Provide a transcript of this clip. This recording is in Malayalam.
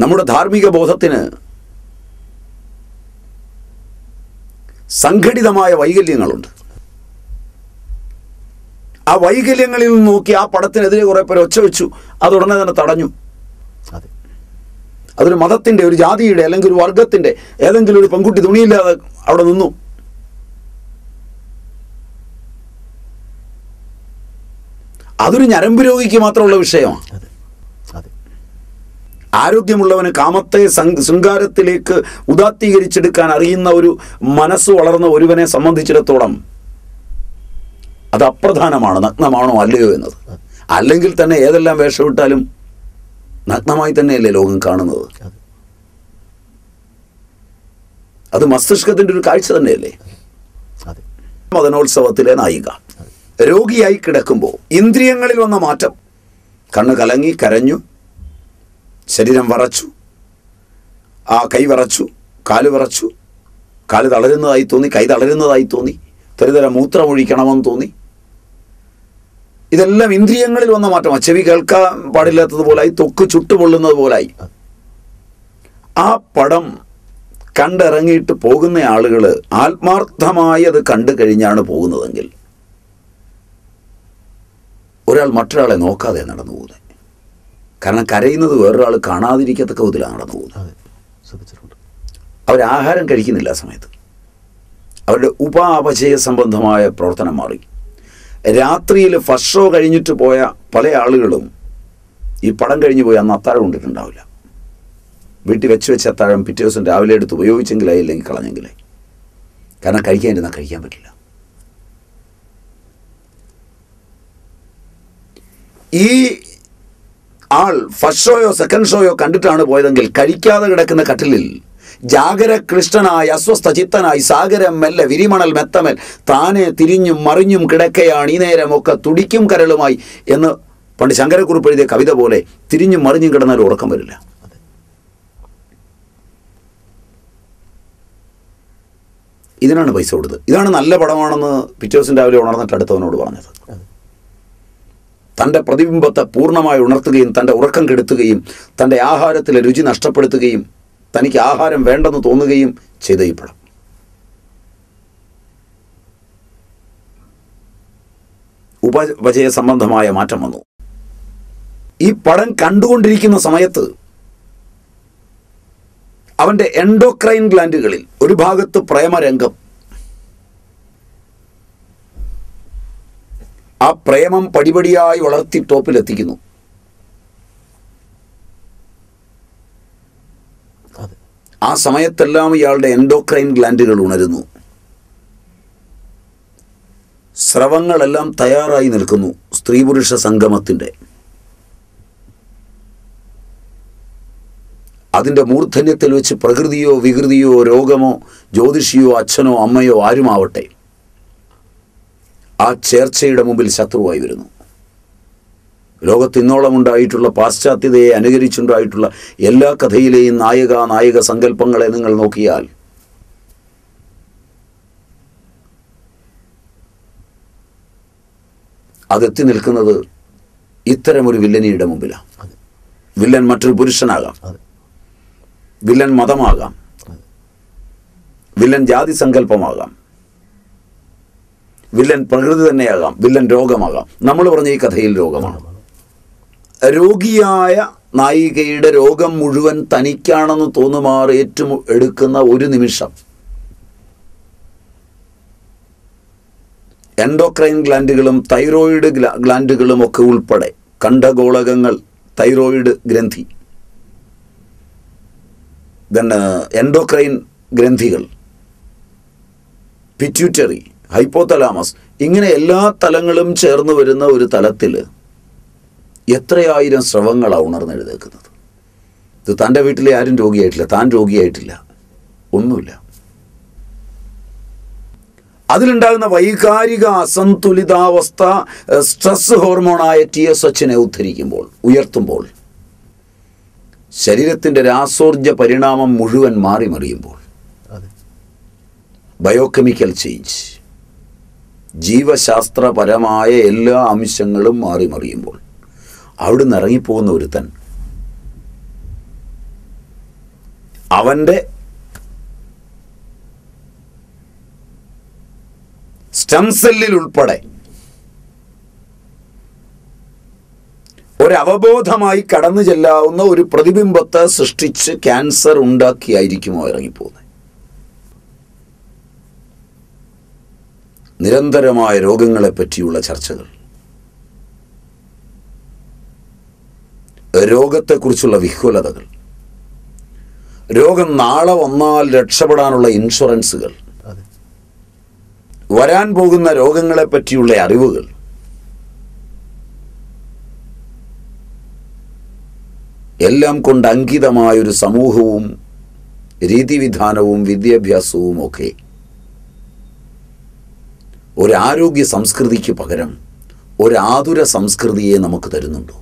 നമ്മുടെ ധാർമ്മിക ബോധത്തിന് സംഘടിതമായ വൈകല്യങ്ങളുണ്ട്. ആ വൈകല്യങ്ങളിൽ നിന്ന് നോക്കി ആ പടത്തിനെതിരെ കുറെ പേർ ഒച്ച വെച്ചു. അത് ഉടനെ തന്നെ തടഞ്ഞു. അതെ. അതൊരു മതത്തിന്റെ ഒരു ജാതിയുടെ അല്ലെങ്കിൽ ഒരു വർഗത്തിന്റെ ഏതെങ്കിലും ഒരു പെൺകുട്ടി തുണിയില്ലാതെ അവിടെ നിന്നു. അതൊരു ഞരമ്പ് രോഗിക്ക് മാത്രമുള്ള വിഷയമാണ്. ആരോഗ്യമുള്ളവന് കാമത്തെ ശൃംഗാരത്തിലേക്ക് ഉദാത്തീകരിച്ചെടുക്കാൻ അറിയുന്ന ഒരു മനസ്സ് വളർന്ന ഒരുവനെ സംബന്ധിച്ചിടത്തോളം അത് അപ്രധാനമാണ് നഗ്നമാണോ അല്ലയോ എന്നത്. അല്ലെങ്കിൽ തന്നെ ഏതെല്ലാം വേഷമിട്ടാലും നഗ്നമായി തന്നെയല്ലേ ലോകം കാണുന്നത്. അത് മസ്തിഷ്കത്തിന്റെ ഒരു കാഴ്ച തന്നെയല്ലേ. മതനോത്സവത്തിലെ നായിക രോഗിയായി കിടക്കുമ്പോൾ ഇന്ദ്രിയങ്ങളിൽ വന്ന മാറ്റം. കണ്ണ് കലങ്ങി കരഞ്ഞു ശരീരം വറച്ചു ആ കൈ വിറച്ചു കാൽ വിറച്ചു. കാൽ തളരുന്നതായി തോന്നി കൈ തളരുന്നതായി തോന്നി. തരുതര മൂത്രമൊഴിക്കണമെന്ന് തോന്നി. ഇതെല്ലാം ഇന്ദ്രിയങ്ങളിൽ വന്ന മാറ്റം ചെവി കേൾക്കാൻ പാടില്ലാത്തതുപോലായി തൊക്ക് ചുട്ടുപൊള്ളുന്നത് പോലായി ആ പടം കണ്ടിറങ്ങിയിട്ട് പോകുന്ന ആളുകൾ ആത്മാർത്ഥമായി അത് കണ്ടു കഴിഞ്ഞാണ് പോകുന്നതെങ്കിൽ ഒരാൾ മറ്റൊരാളെ നോക്കാതെ നടന്നു പോകുന്നത് കാരണം കരയുന്നത് വേറൊരാൾ കാണാതിരിക്കത്തക്ക വിധത്തിലാണ് നടന്നു പോകുന്നത് അവരാഹാരം കഴിക്കുന്നില്ല ആ സമയത്ത്. അവരുടെ ഉപാപചയ സംബന്ധമായ പ്രവർത്തനം മാറി. രാത്രിയിൽ ഫസ്റ്റ് ഷോ കഴിഞ്ഞിട്ട് പോയ പല ആളുകളും ഈ പടം കഴിഞ്ഞ് പോയി അന്ന് അത്താഴം കൊണ്ടിട്ടുണ്ടാവില്ല. വീട്ടിൽ വെച്ച് വെച്ച അത്താഴം പിറ്റേ ദിവസം രാവിലെ എടുത്ത് ഉപയോഗിച്ചെങ്കിലായി അല്ലെങ്കിൽ കളഞ്ഞെങ്കിലായി കാരണം കഴിക്കാനിരുന്നാൽ കഴിക്കാൻ പറ്റില്ല. ഈ ആൾ ഫസ്റ്റ് ഷോയോ സെക്കൻഡ് ഷോയോ കണ്ടിട്ടാണ് പോയതെങ്കിൽ കഴിക്കാതെ കിടക്കുന്ന കട്ടിലിൽ ജാഗരകൃഷ്ണനായി അസ്വസ്ഥ ചിത്തനായി സാഗരം മെല്ലെ വിരിമണൽ മെത്തമൽ താനെ തിരിഞ്ഞും മറിഞ്ഞും കിടക്കയാണ് ഈ നേരമൊക്കെ തുടിക്കും കരളുമായി എന്ന് പണ്ട് ശങ്കരക്കുറിപ്പ് എഴുതിയ കവിത പോലെ തിരിഞ്ഞും മറിഞ്ഞും കിടന്നാൽ ഉറക്കം വരില്ല. ഇതിനാണ് പൈസ കൊടുത്തത്. ഇതാണ് നല്ല പടമാണെന്ന് പിറ്റേഴ്സിന്റെ രാവിലെ ഉണർന്നിട്ട് അടുത്തവനോട് പറഞ്ഞത്. തന്റെ പ്രതിബിംബത്തെ പൂർണമായി ഉണർത്തുകയും തന്റെ ഉറക്കം കെടുത്തുകയും തന്റെ ആഹാരത്തിലെ രുചി നഷ്ടപ്പെടുത്തുകയും തനിക്ക് ആഹാരം വേണ്ടെന്ന് തോന്നുകയും ചെയ്ത ഈ പടം. ഉപവചയ സംബന്ധമായ മാറ്റം വന്നു. ഈ പടം കണ്ടുകൊണ്ടിരിക്കുന്ന സമയത്ത് അവന്റെ എൻഡോക്രൈൻ ഗ്ലാൻഡുകളിൽ ഒരു ഭാഗത്ത് പ്രേമരംഗം ആ പ്രേമം പടിപടിയായി വളർത്തി ടോപ്പിലെത്തിക്കുന്നു. ആ സമയത്തെല്ലാം ഇയാളുടെ എൻഡോക്രൈൻ ഗ്ലാൻഡുകൾ ഉണരുന്നു. സ്രവങ്ങളെല്ലാം തയ്യാറായി നിൽക്കുന്നു സ്ത്രീ പുരുഷ സംഗമത്തിന്റെ അതിന്റെ മൂർധന്യത്തിൽ വെച്ച് പ്രകൃതിയോ വികൃതിയോ രോഗമോ ജ്യോതിഷിയോ അച്ഛനോ അമ്മയോ ആരുമാവട്ടെ. ആ ചേർച്ചയുടെ മുമ്പിൽ ശത്രുവായി വരുന്നു. ലോകത്ത് ഇന്നോളം ഉണ്ടായിട്ടുള്ള പാശ്ചാത്യതയെ അനുകരിച്ചുണ്ടായിട്ടുള്ള എല്ലാ കഥയിലെയും നായക നായക സങ്കല്പങ്ങളെ നിങ്ങൾ നോക്കിയാൽ അതെത്തി നിൽക്കുന്നത് ഇത്തരമൊരു വില്ലനിയുടെ മുമ്പിലാണ് വില്ലൻ മറ്റൊരു പുരുഷനാകാം. വില്ലൻ മതമാകാം. വില്ലൻ ജാതി സങ്കല്പമാകാം. വില്ലൻ പ്രകൃതി തന്നെയാകാം വില്ലൻ രോഗമാകാം. നമ്മൾ പറഞ്ഞ ഈ കഥയിൽ രോഗമാണ്. രോഗിയായ നായികയുടെ രോഗം മുഴുവൻ തനിക്കാണെന്ന് തോന്നുമാർ ഏറ്റവും എടുക്കുന്ന ഒരു നിമിഷം. എൻഡോക്രൈൻ ഗ്ലാൻഡുകളും തൈറോയിഡ് ഗ്ലാ- ഗ്ലാൻഡുകളും ഒക്കെ ഉൾപ്പെടെ കണ്ഠഗോളകങ്ങൾ തൈറോയിഡ് ഗ്രന്ഥി. എൻഡോക്രൈൻ ഗ്രന്ഥികൾ. ഹൈപ്പോതലാമസ്. ഇങ്ങനെ എല്ലാ തലങ്ങളും ചേർന്ന് വരുന്ന ഒരു തലത്തിൽ എത്രയായിരം സ്രവങ്ങളാണ് ഉണർന്നെഴുതേക്കുന്നത് ഇത് തന്റെ വീട്ടിലെ ആരും രോഗിയായിട്ടില്ല താൻ രോഗിയായിട്ടില്ല. ഒന്നുമില്ല. അതിലുണ്ടാകുന്ന വൈകാരിക അസന്തുലിതാവസ്ഥ സ്ട്രെസ് ഹോർമോണായ ടി എസ് എച്ചിനെ ഉദ്ധരിക്കുമ്പോൾ ഉയർത്തുമ്പോൾ ശരീരത്തിന്റെ രാസോർജ പരിണാമം മുഴുവൻ മാറി മറിയുമ്പോൾ ബയോകെമിക്കൽ ചേഞ്ച് ജീവശാസ്ത്രപരമായ എല്ലാ അംശങ്ങളും മാറി മറിയുമ്പോൾ അവിടുന്ന് ഇറങ്ങിപ്പോകുന്ന ഒരുത്തൻ അവന്റെ സ്റ്റം സെല്ലിൽ ഉൾപ്പെടെ ഒരവബോധമായി കടന്നു ചെല്ലാവുന്ന ഒരു പ്രതിബിംബത്തെ സൃഷ്ടിച്ച് ക്യാൻസർ ഉണ്ടാക്കിയായിരിക്കുമോ ഇറങ്ങിപ്പോകുന്നത്? നിരന്തരമായ രോഗങ്ങളെ പറ്റിയുള്ള ചർച്ചകൾ. രോഗത്തെക്കുറിച്ചുള്ള വിഹ്വലതകൾ. രോഗം നാളെ വന്നാൽ രക്ഷപ്പെടാനുള്ള ഇൻഷുറൻസുകൾ. വരാൻ പോകുന്ന രോഗങ്ങളെ പറ്റിയുള്ള അറിവുകൾ. എല്ലാം കൊണ്ട് അങ്കിതമായൊരു സമൂഹവും രീതിവിധാനവും വിദ്യാഭ്യാസവും ഒക്കെ ഒരു ആരോഗ്യ സംസ്കൃതിക്ക് പകരം ഒരാതുര സംസ്കൃതിയെ നമുക്ക് തരുന്നുണ്ടോ?